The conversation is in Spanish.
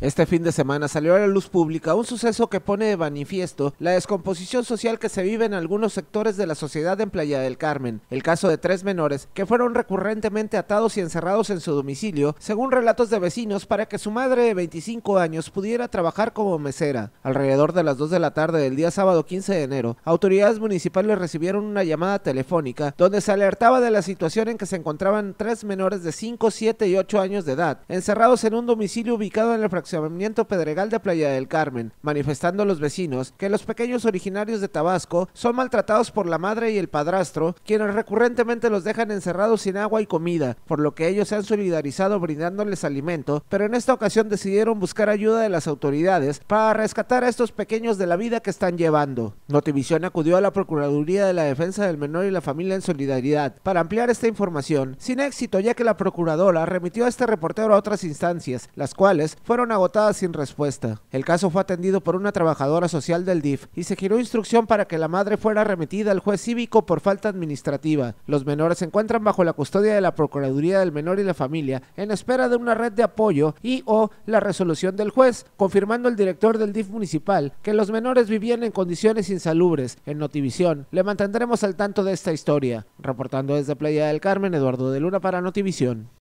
Este fin de semana salió a la luz pública un suceso que pone de manifiesto la descomposición social que se vive en algunos sectores de la sociedad en Playa del Carmen. El caso de tres menores que fueron recurrentemente atados y encerrados en su domicilio, según relatos de vecinos, para que su madre de 25 años pudiera trabajar como mesera. Alrededor de las 2 de la tarde del día sábado 15 de enero, autoridades municipales recibieron una llamada telefónica donde se alertaba de la situación en que se encontraban tres menores de 5, 7 y 8 años de edad, encerrados en un domicilio ubicado en el fraccionamiento Pedregal de Playa del Carmen, manifestando a los vecinos que los pequeños originarios de Tabasco son maltratados por la madre y el padrastro, quienes recurrentemente los dejan encerrados sin agua y comida, por lo que ellos se han solidarizado brindándoles alimento, pero en esta ocasión decidieron buscar ayuda de las autoridades para rescatar a estos pequeños de la vida que están llevando. Notivisión acudió a la Procuraduría de la Defensa del Menor y la Familia en solidaridad para ampliar esta información, sin éxito ya que la Procuradora remitió a este reportero a otras instancias, las cuales fueron agotadas sin respuesta. El caso fue atendido por una trabajadora social del DIF y se giró instrucción para que la madre fuera remitida al juez cívico por falta administrativa. Los menores se encuentran bajo la custodia de la Procuraduría del Menor y la Familia en espera de una red de apoyo y o la resolución del juez, confirmando el director del DIF municipal que los menores vivían en condiciones insalubres. En Notivisión le mantendremos al tanto de esta historia. Reportando desde Playa del Carmen, Eduardo de Luna para Notivisión.